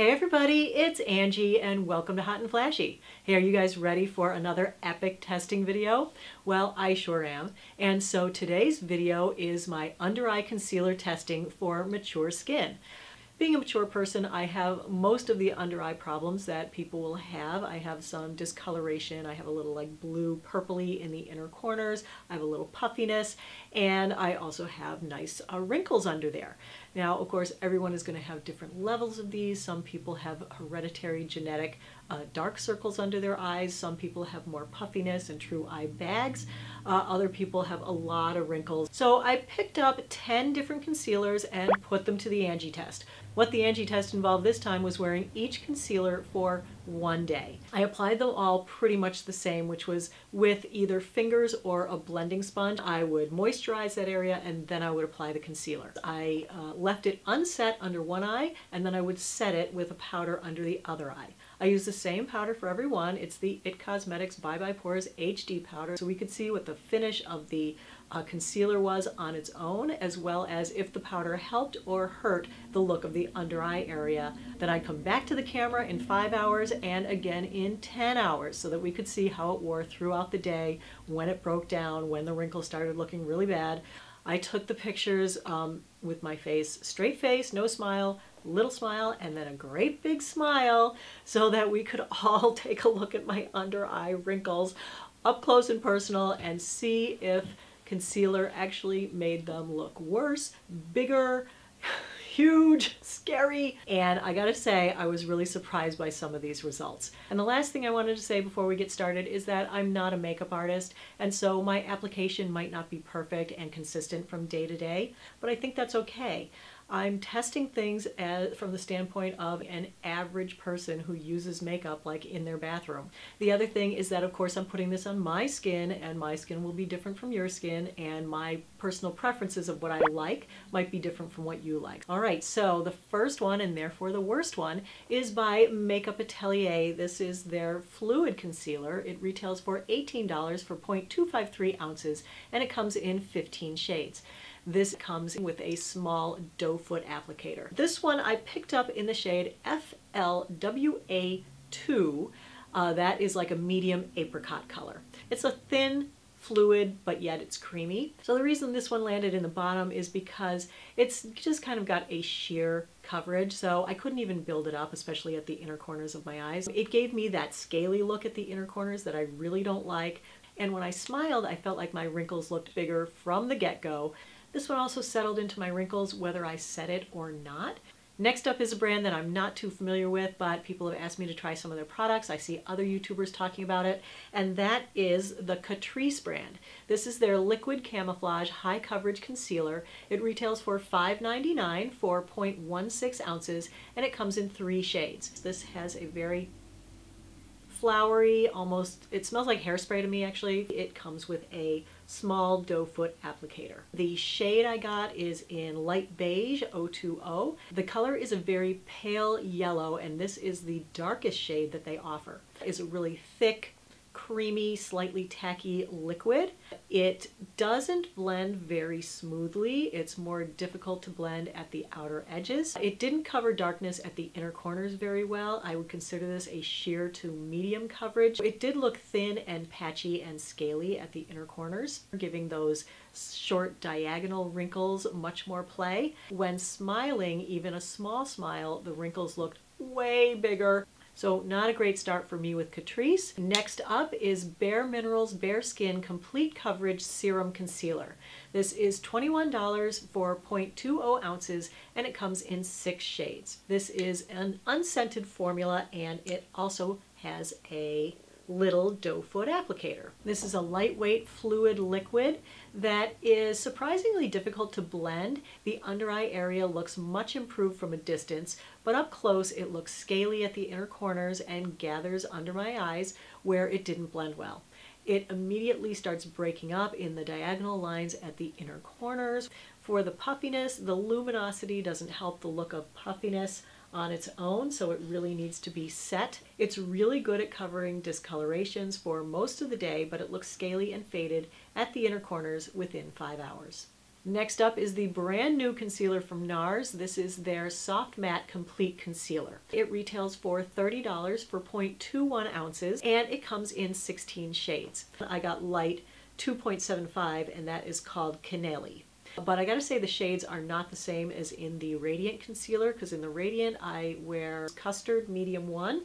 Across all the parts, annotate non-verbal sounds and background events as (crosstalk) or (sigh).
Hey everybody, it's Angie and welcome to Hot and Flashy. Hey, are you guys ready for another epic testing video? Well, I sure am. And so today's video is my under eye concealer testing for mature skin. Being a mature person, I have most of the under eye problems that people will have. I have some discoloration, I have a little like blue purpley in the inner corners, I have a little puffiness, and I also have nice uh, wrinkles under there. Now, of course, everyone is going to have different levels of these. Some people have hereditary genetic uh, dark circles under their eyes. Some people have more puffiness and true eye bags. Uh, other people have a lot of wrinkles. So I picked up 10 different concealers and put them to the Angie test. What the Angie test involved this time was wearing each concealer for one day. I applied them all pretty much the same, which was with either fingers or a blending sponge. I would moisturize that area and then I would apply the concealer. I uh, left it unset under one eye and then I would set it with a powder under the other eye. I use the same powder for every one. It's the IT Cosmetics Bye Bye Pores HD powder so we could see what the finish of the uh, concealer was on its own as well as if the powder helped or hurt the look of the under eye area. Then I'd come back to the camera in five hours and again in 10 hours so that we could see how it wore throughout the day, when it broke down, when the wrinkles started looking really bad. I took the pictures um, with my face, straight face, no smile, little smile, and then a great big smile so that we could (laughs) all take a look at my under eye wrinkles up close and personal and see if concealer actually made them look worse, bigger, (laughs) huge, scary, and I gotta say, I was really surprised by some of these results. And the last thing I wanted to say before we get started is that I'm not a makeup artist, and so my application might not be perfect and consistent from day to day, but I think that's okay. I'm testing things as, from the standpoint of an average person who uses makeup like in their bathroom. The other thing is that of course I'm putting this on my skin and my skin will be different from your skin and my personal preferences of what I like might be different from what you like. All right, so the first one and therefore the worst one is by Makeup Atelier. This is their fluid concealer. It retails for $18 for 0.253 ounces and it comes in 15 shades. This comes with a small doe foot applicator. This one I picked up in the shade FLWA2. Uh, that is like a medium apricot color. It's a thin fluid, but yet it's creamy. So the reason this one landed in the bottom is because it's just kind of got a sheer coverage, so I couldn't even build it up, especially at the inner corners of my eyes. It gave me that scaly look at the inner corners that I really don't like, and when I smiled, I felt like my wrinkles looked bigger from the get-go. This one also settled into my wrinkles whether I set it or not. Next up is a brand that I'm not too familiar with, but people have asked me to try some of their products. I see other YouTubers talking about it, and that is the Catrice brand. This is their Liquid Camouflage High Coverage Concealer. It retails for $5.99 for 0.16 ounces, and it comes in three shades. This has a very flowery, almost, it smells like hairspray to me actually. It comes with a small doe foot applicator. The shade I got is in light beige 020. The color is a very pale yellow and this is the darkest shade that they offer. It's a really thick, creamy, slightly tacky liquid. It doesn't blend very smoothly. It's more difficult to blend at the outer edges. It didn't cover darkness at the inner corners very well. I would consider this a sheer to medium coverage. It did look thin and patchy and scaly at the inner corners, giving those short diagonal wrinkles much more play. When smiling, even a small smile, the wrinkles looked way bigger. So not a great start for me with Catrice. Next up is Bare Minerals Bare Skin Complete Coverage Serum Concealer. This is $21 for 0.20 ounces and it comes in six shades. This is an unscented formula and it also has a little doe foot applicator. This is a lightweight fluid liquid that is surprisingly difficult to blend. The under eye area looks much improved from a distance, but up close it looks scaly at the inner corners and gathers under my eyes where it didn't blend well. It immediately starts breaking up in the diagonal lines at the inner corners. For the puffiness, the luminosity doesn't help the look of puffiness on its own, so it really needs to be set. It's really good at covering discolorations for most of the day, but it looks scaly and faded at the inner corners within five hours. Next up is the brand new concealer from NARS. This is their Soft Matte Complete Concealer. It retails for $30 for 0.21 ounces and it comes in 16 shades. I got light 2.75 and that is called Canelli. But I gotta say the shades are not the same as in the Radiant concealer because in the Radiant I wear Custard Medium 1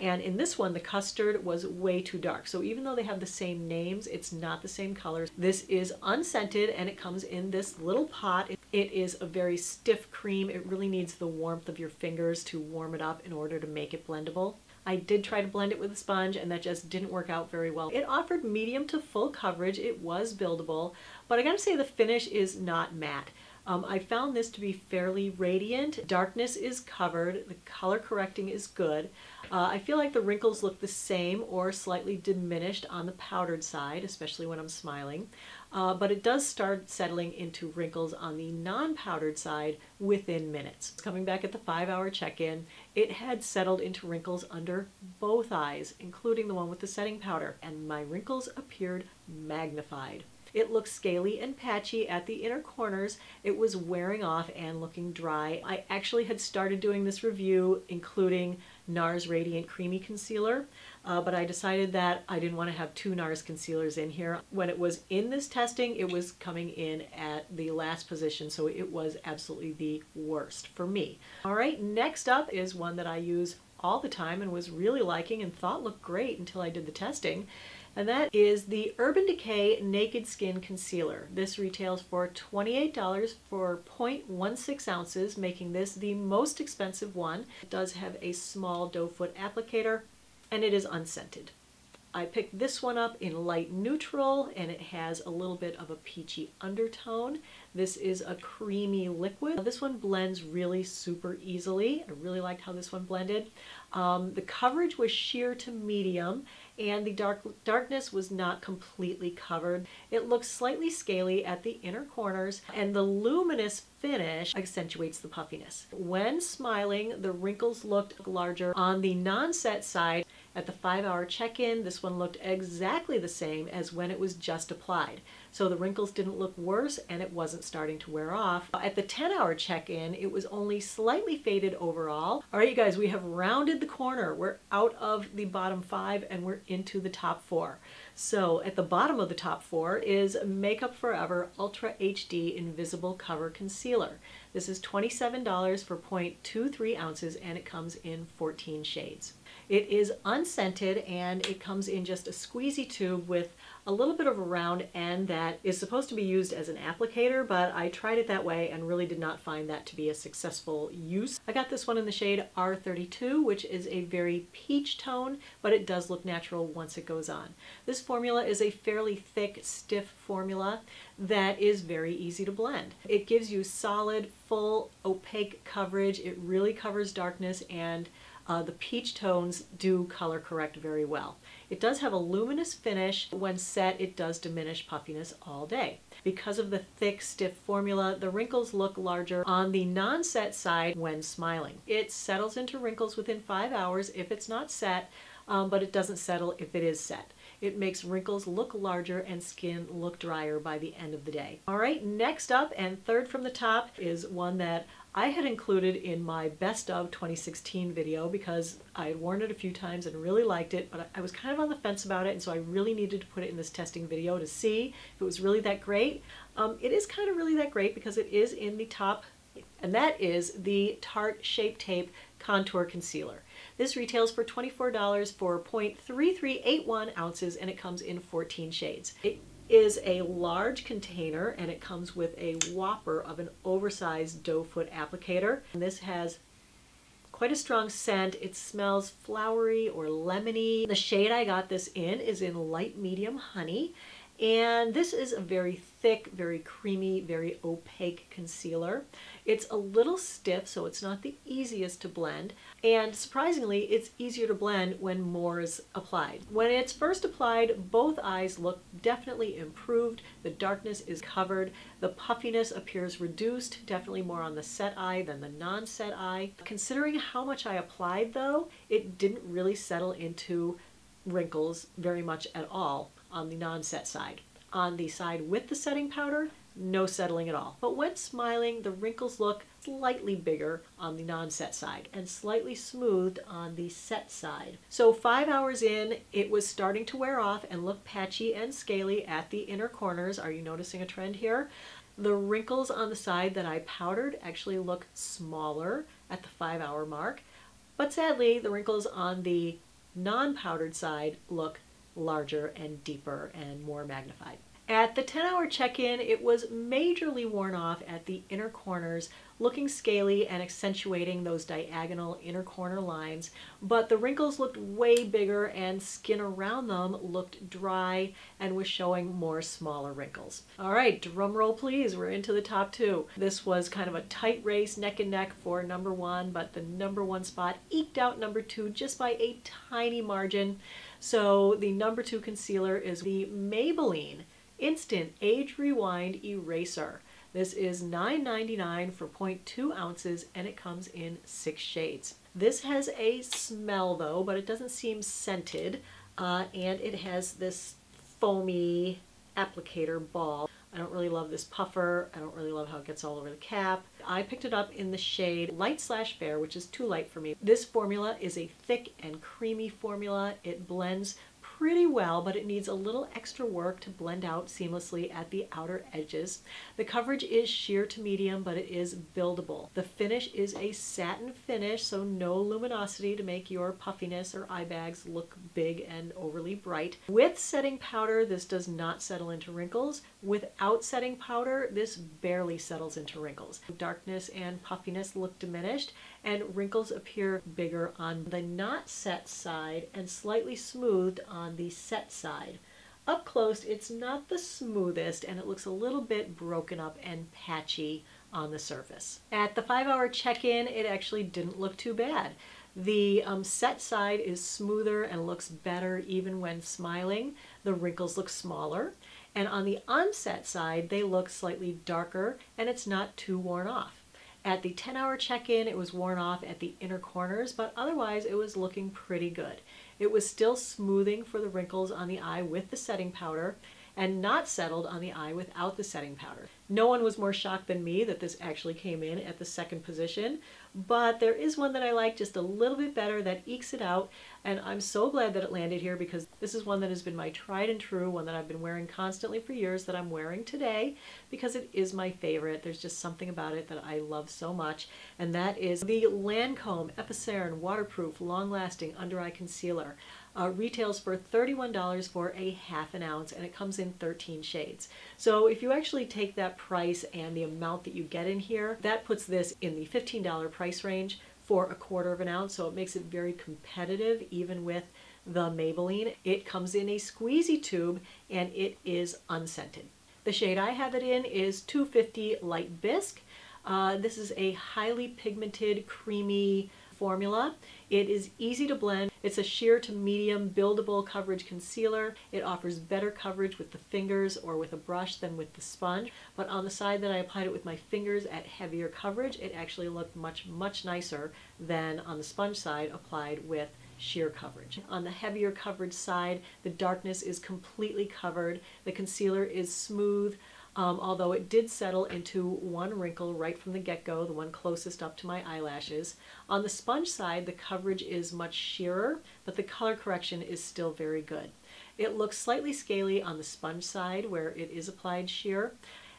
and in this one the Custard was way too dark. So even though they have the same names, it's not the same colors. This is unscented and it comes in this little pot. It is a very stiff cream. It really needs the warmth of your fingers to warm it up in order to make it blendable. I did try to blend it with a sponge and that just didn't work out very well. It offered medium to full coverage. It was buildable, but I gotta say the finish is not matte. Um, I found this to be fairly radiant. Darkness is covered, the color correcting is good. Uh, I feel like the wrinkles look the same or slightly diminished on the powdered side, especially when I'm smiling. Uh, but it does start settling into wrinkles on the non-powdered side within minutes. Coming back at the five hour check-in, it had settled into wrinkles under both eyes, including the one with the setting powder, and my wrinkles appeared magnified. It looked scaly and patchy at the inner corners. It was wearing off and looking dry. I actually had started doing this review including NARS Radiant Creamy Concealer, uh, but I decided that I didn't want to have two NARS concealers in here. When it was in this testing, it was coming in at the last position, so it was absolutely the worst for me. All right, next up is one that I use all the time and was really liking and thought looked great until I did the testing and that is the Urban Decay Naked Skin Concealer. This retails for $28 for 0.16 ounces, making this the most expensive one. It does have a small doe foot applicator, and it is unscented. I picked this one up in light neutral and it has a little bit of a peachy undertone. This is a creamy liquid. This one blends really super easily. I really liked how this one blended. Um, the coverage was sheer to medium and the dark darkness was not completely covered. It looks slightly scaly at the inner corners and the luminous finish accentuates the puffiness. When smiling, the wrinkles looked larger on the non-set side. At the five hour check-in, this one looked exactly the same as when it was just applied. So the wrinkles didn't look worse and it wasn't starting to wear off. At the 10 hour check-in, it was only slightly faded overall. All right, you guys, we have rounded the corner. We're out of the bottom five and we're into the top four. So at the bottom of the top four is Makeup Forever Ultra HD Invisible Cover Concealer. This is $27 for 0.23 ounces and it comes in 14 shades. It is unscented and it comes in just a squeezy tube with a little bit of a round end that is supposed to be used as an applicator, but I tried it that way and really did not find that to be a successful use. I got this one in the shade R32, which is a very peach tone, but it does look natural once it goes on. This formula is a fairly thick, stiff formula that is very easy to blend. It gives you solid, full, opaque coverage. It really covers darkness and uh, the peach tones do color correct very well. It does have a luminous finish. When set, it does diminish puffiness all day. Because of the thick, stiff formula, the wrinkles look larger on the non-set side when smiling. It settles into wrinkles within five hours if it's not set, um, but it doesn't settle if it is set. It makes wrinkles look larger and skin look drier by the end of the day. All right, next up and third from the top is one that I had included in my best of 2016 video because I had worn it a few times and really liked it, but I was kind of on the fence about it, and so I really needed to put it in this testing video to see if it was really that great. Um, it is kind of really that great because it is in the top, and that is the Tarte Shape Tape Contour Concealer. This retails for $24 for 0.3381 ounces and it comes in 14 shades. It is a large container and it comes with a whopper of an oversized doe foot applicator. And this has quite a strong scent. It smells flowery or lemony. The shade I got this in is in light medium honey and this is a very thick, very creamy, very opaque concealer. It's a little stiff, so it's not the easiest to blend. And surprisingly, it's easier to blend when more is applied. When it's first applied, both eyes look definitely improved. The darkness is covered. The puffiness appears reduced, definitely more on the set eye than the non-set eye. Considering how much I applied though, it didn't really settle into wrinkles very much at all on the non-set side. On the side with the setting powder, no settling at all. But when smiling, the wrinkles look slightly bigger on the non-set side and slightly smoothed on the set side. So five hours in, it was starting to wear off and look patchy and scaly at the inner corners. Are you noticing a trend here? The wrinkles on the side that I powdered actually look smaller at the five hour mark, but sadly the wrinkles on the non-powdered side look larger and deeper and more magnified. At the 10 hour check-in, it was majorly worn off at the inner corners, looking scaly and accentuating those diagonal inner corner lines, but the wrinkles looked way bigger and skin around them looked dry and was showing more smaller wrinkles. All right, drum roll please, we're into the top two. This was kind of a tight race, neck and neck for number one, but the number one spot eked out number two just by a tiny margin. So the number two concealer is the Maybelline Instant Age Rewind Eraser. This is $9.99 for 0.2 ounces and it comes in six shades. This has a smell though, but it doesn't seem scented. Uh, and it has this foamy applicator ball. I don't really love this puffer. I don't really love how it gets all over the cap. I picked it up in the shade Light Slash Fair, which is too light for me. This formula is a thick and creamy formula. It blends pretty well, but it needs a little extra work to blend out seamlessly at the outer edges. The coverage is sheer to medium, but it is buildable. The finish is a satin finish, so no luminosity to make your puffiness or eye bags look big and overly bright. With setting powder, this does not settle into wrinkles. Without setting powder, this barely settles into wrinkles. Darkness and puffiness look diminished, and wrinkles appear bigger on the not set side and slightly smoothed on the set side. Up close, it's not the smoothest and it looks a little bit broken up and patchy on the surface. At the five hour check-in, it actually didn't look too bad. The um, set side is smoother and looks better even when smiling. The wrinkles look smaller. And on the unset side, they look slightly darker and it's not too worn off. At the 10 hour check-in, it was worn off at the inner corners, but otherwise it was looking pretty good. It was still smoothing for the wrinkles on the eye with the setting powder and not settled on the eye without the setting powder. No one was more shocked than me that this actually came in at the second position, but there is one that I like just a little bit better that ekes it out, and I'm so glad that it landed here because this is one that has been my tried and true, one that I've been wearing constantly for years that I'm wearing today because it is my favorite. There's just something about it that I love so much, and that is the Lancome Effacernes Waterproof Long Lasting Under Eye Concealer uh, retails for $31 for a half an ounce and it comes in 13 shades. So if you actually take that price and the amount that you get in here, that puts this in the $15 price range for a quarter of an ounce. So it makes it very competitive even with the Maybelline. It comes in a squeezy tube and it is unscented. The shade I have it in is 250 Light Bisque. Uh, this is a highly pigmented, creamy formula. It is easy to blend. It's a sheer to medium buildable coverage concealer. It offers better coverage with the fingers or with a brush than with the sponge. But on the side that I applied it with my fingers at heavier coverage, it actually looked much, much nicer than on the sponge side applied with sheer coverage. On the heavier coverage side, the darkness is completely covered. The concealer is smooth um, although it did settle into one wrinkle right from the get-go, the one closest up to my eyelashes. On the sponge side, the coverage is much sheerer, but the color correction is still very good. It looks slightly scaly on the sponge side where it is applied sheer,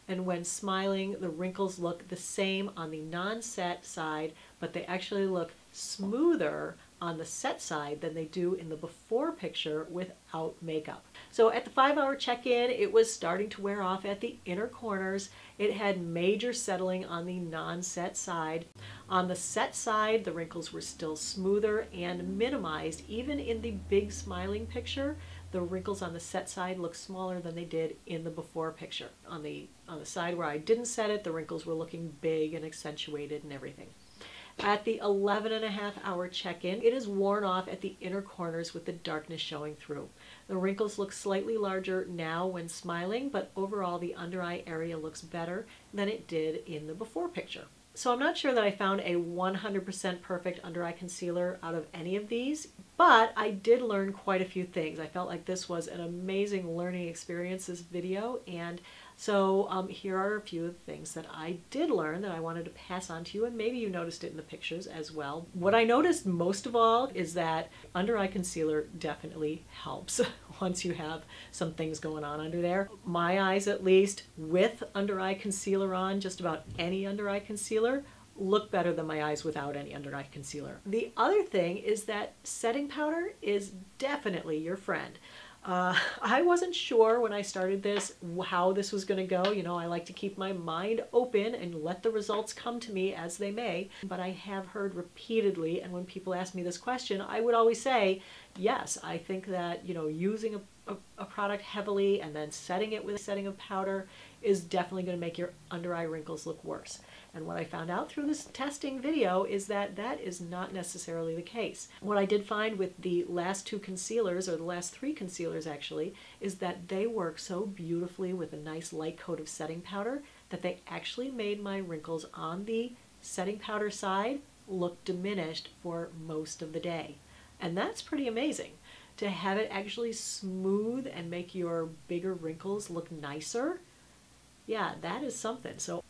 and when smiling, the wrinkles look the same on the non-set side, but they actually look smoother on the set side than they do in the before picture without makeup. So at the five hour check-in, it was starting to wear off at the inner corners. It had major settling on the non-set side. On the set side, the wrinkles were still smoother and minimized. Even in the big smiling picture, the wrinkles on the set side look smaller than they did in the before picture. On the, on the side where I didn't set it, the wrinkles were looking big and accentuated and everything. At the 11 and a half hour check-in, it is worn off at the inner corners with the darkness showing through. The wrinkles look slightly larger now when smiling, but overall the under eye area looks better than it did in the before picture. So I'm not sure that I found a 100% perfect under eye concealer out of any of these, but I did learn quite a few things. I felt like this was an amazing learning experience, this video, and So um, here are a few of the things that I did learn that I wanted to pass on to you, and maybe you noticed it in the pictures as well. What I noticed most of all is that under eye concealer definitely helps (laughs) once you have some things going on under there. My eyes, at least, with under eye concealer on, just about any under eye concealer, look better than my eyes without any under eye concealer. The other thing is that setting powder is definitely your friend. Uh, (laughs) I wasn't sure when I started this how this was going to go. You know, I like to keep my mind open and let the results come to me as they may. But I have heard repeatedly, and when people ask me this question, I would always say, yes, I think that, you know, using a, a, a product heavily and then setting it with a setting of powder is definitely going to make your under eye wrinkles look worse. And what I found out through this testing video is that that is not necessarily the case. What I did find with the last two concealers, or the last three concealers actually, is that they work so beautifully with a nice light coat of setting powder that they actually made my wrinkles on the setting powder side look diminished for most of the day. And that's pretty amazing. To have it actually smooth and make your bigger wrinkles look nicer, yeah, that is something. So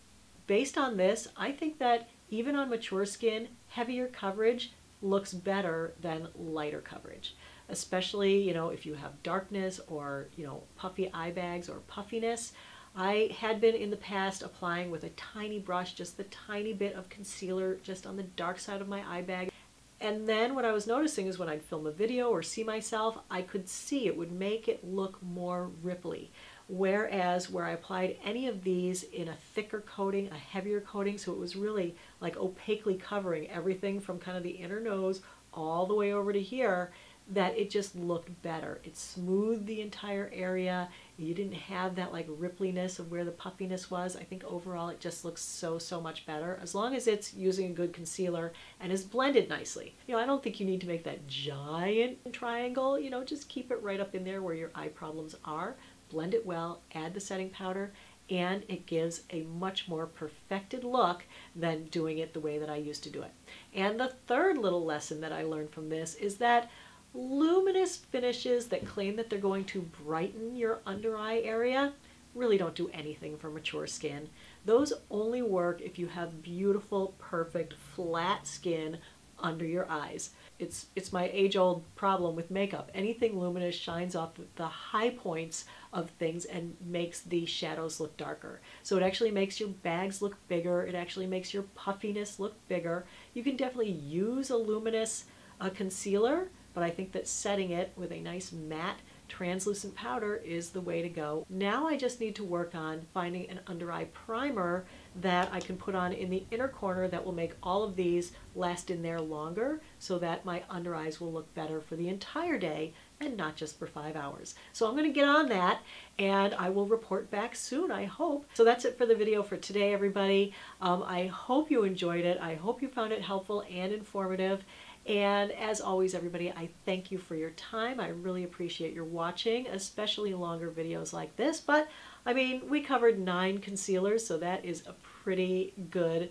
based on this, I think that even on mature skin, heavier coverage looks better than lighter coverage. Especially, you know, if you have darkness or, you know, puffy eye bags or puffiness. I had been in the past applying with a tiny brush, just the tiny bit of concealer just on the dark side of my eye bag. And then what I was noticing is when I'd film a video or see myself, I could see it would make it look more ripply. Whereas where I applied any of these in a thicker coating, a heavier coating, so it was really like opaquely covering everything from kind of the inner nose all the way over to here, that it just looked better. It smoothed the entire area. You didn't have that like rippliness of where the puffiness was. I think overall it just looks so, so much better as long as it's using a good concealer and is blended nicely. You know, I don't think you need to make that giant triangle, you know, just keep it right up in there where your eye problems are blend it well, add the setting powder, and it gives a much more perfected look than doing it the way that I used to do it. And the third little lesson that I learned from this is that luminous finishes that claim that they're going to brighten your under eye area really don't do anything for mature skin. Those only work if you have beautiful, perfect, flat skin under your eyes. It's, it's my age-old problem with makeup. Anything luminous shines off the high points of things and makes the shadows look darker. So it actually makes your bags look bigger. It actually makes your puffiness look bigger. You can definitely use a luminous uh, concealer, but I think that setting it with a nice matte translucent powder is the way to go. Now I just need to work on finding an under eye primer that I can put on in the inner corner that will make all of these last in there longer so that my under eyes will look better for the entire day and not just for five hours. So I'm going to get on that and I will report back soon, I hope. So that's it for the video for today, everybody. Um, I hope you enjoyed it. I hope you found it helpful and informative. And as always, everybody, I thank you for your time. I really appreciate your watching, especially longer videos like this. But I mean, we covered nine concealers, so that is a pretty good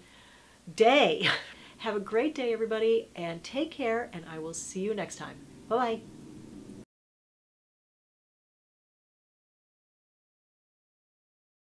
day. (laughs) Have a great day, everybody, and take care, and I will see you next time. Bye-bye.